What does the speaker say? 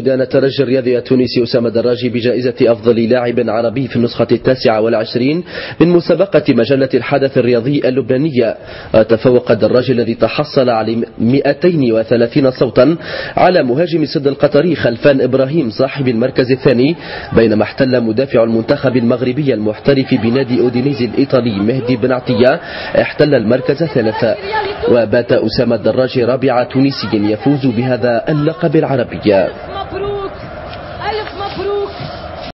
إذا ترجي الرياضي التونسي أسامة دراجي بجائزة أفضل لاعب عربي في النسخة التاسعة والعشرين من مسابقة مجلة الحدث الرياضي اللبنانية. تفوق الدراجي الذي تحصل على 230 صوتا على مهاجم السد القطري خلفان إبراهيم صاحب المركز الثاني بينما احتل مدافع المنتخب المغربي المحترف بنادي أودينيزي الإيطالي مهدي بن عطية احتل المركز الثالث. وبات أسامة الدراجي رابع تونسي يفوز بهذا اللقب العربي. ألف مبروك.